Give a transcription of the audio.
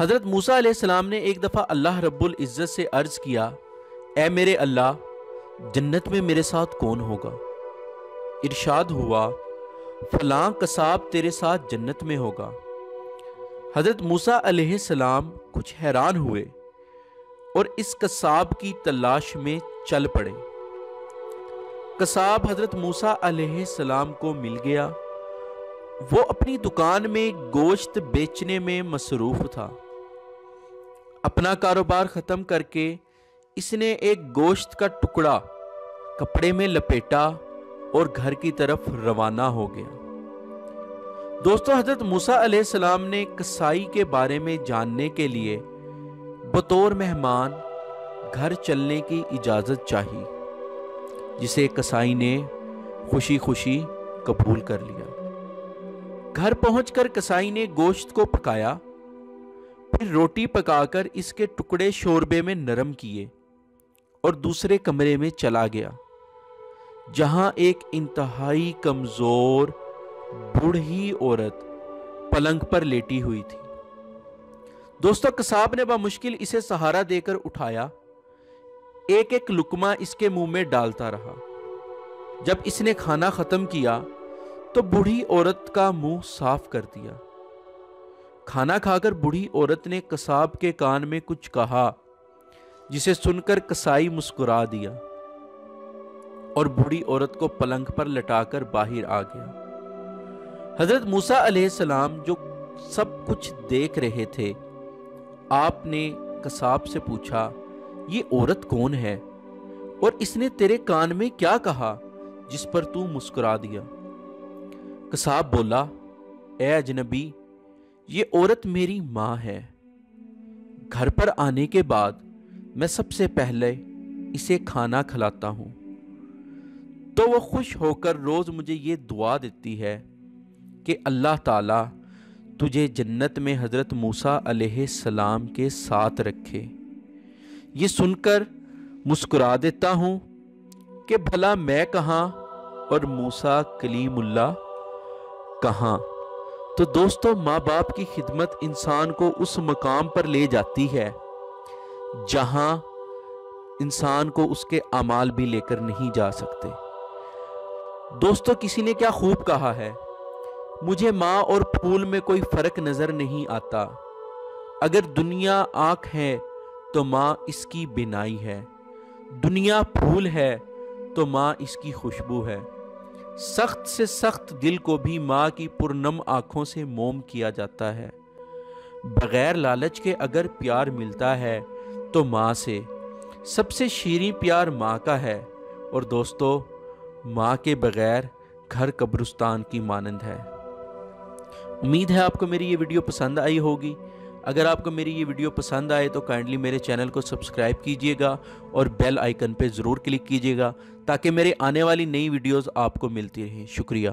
حضرت موسیٰ علیہ السلام نے ایک دفعہ اللہ رب العزت سے عرض کیا، اے میرے اللہ، جنت میں میرے ساتھ کون ہوگا؟ ارشاد ہوا، فلاں قصاب تیرے ساتھ جنت میں ہوگا۔ حضرت موسیٰ علیہ السلام کچھ حیران ہوئے اور اس قصاب کی تلاش میں چل پڑے۔ قصاب حضرت موسیٰ علیہ السلام کو مل گیا۔ وہ اپنی دکان میں گوشت بیچنے میں مصروف تھا۔ اپنا کاروبار ختم کر کے اس نے ایک گوشت کا ٹکڑا کپڑے میں لپیٹا اور گھر کی طرف روانہ ہو گیا۔ دوستو، حضرت موسیٰ علیہ السلام نے کسائی کے بارے میں جاننے کے لیے بطور مہمان گھر چلنے کی اجازت چاہی، جسے کسائی نے خوشی خوشی قبول کر لیا۔ گھر پہنچ کر کسائی نے گوشت کو پکایا۔ پھر روٹی پکا کر اس کے ٹکڑے شوربے میں نرم کیے اور دوسرے کمرے میں چلا گیا، جہاں ایک انتہائی کمزور بوڑھی عورت پلنگ پر لیٹی ہوئی تھی۔ دوستو، کساب نے بمشکل اسے سہارا دے کر اٹھایا۔ ایک ایک لکمہ اس کے منہ میں ڈالتا رہا۔ جب اس نے کھانا ختم کیا تو بڑھی عورت کا منہ صاف کر دیا۔ کھانا کھا کر بڑھی عورت نے کساب کے کان میں کچھ کہا، جسے سن کر کسائی مسکرا دیا اور بڑھی عورت کو پلنگ پر لٹا کر باہر آ گیا۔ حضرت موسیٰ علیہ السلام جو سب کچھ دیکھ رہے تھے، آپ نے کساب سے پوچھا، یہ عورت کون ہے؟ اور اس نے تیرے کان میں کیا کہا جس پر تو مسکرا دیا؟ کساب بولا، اے اجنبی یہ عورت میری ماں ہے۔ گھر پر آنے کے بعد میں سب سے پہلے اسے کھانا کھلاتا ہوں۔ تو وہ خوش ہو کر روز مجھے یہ دعا دیتی ہے کہ اللہ تعالیٰ تجھے جنت میں حضرت موسیٰ علیہ السلام کے ساتھ رکھے۔ یہ سن کر مسکرا دیتا ہوں کہ بھلا میں کہاں اور موسیٰ کلیم اللہ کہاں۔ تو دوستو، ماں باپ کی خدمت انسان کو اس مقام پر لے جاتی ہے جہاں انسان کو اس کے اعمال بھی لے کر نہیں جا سکتے۔ دوستو، کسی نے کیا خوب کہا ہے؟ مجھے ماں اور پھول میں کوئی فرق نظر نہیں آتا۔ اگر دنیا آنکھ ہے تو ماں اس کی بینائی ہے۔ دنیا پھول ہے تو ماں اس کی خوشبو ہے۔ سخت سے سخت دل کو بھی ماں کی پرنم آنکھوں سے موم کیا جاتا ہے۔ بغیر لالچ کے اگر پیار ملتا ہے تو ماں سے۔ سب سے شیریں پیار ماں کا ہے۔ اور دوستو، ماں کے بغیر گھر قبرستان کی مانند ہے۔ امید ہے آپ کو میری یہ ویڈیو پسند آئی ہوگی۔ اگر آپ کو میری یہ ویڈیو پسند آئے تو کائنڈلی میرے چینل کو سبسکرائب کیجیے گا اور بیل آئیکن پہ ضرور کلک کیجیے گا تاکہ میرے آنے والی نئی ویڈیوز آپ کو ملتی رہیں۔ شکریہ۔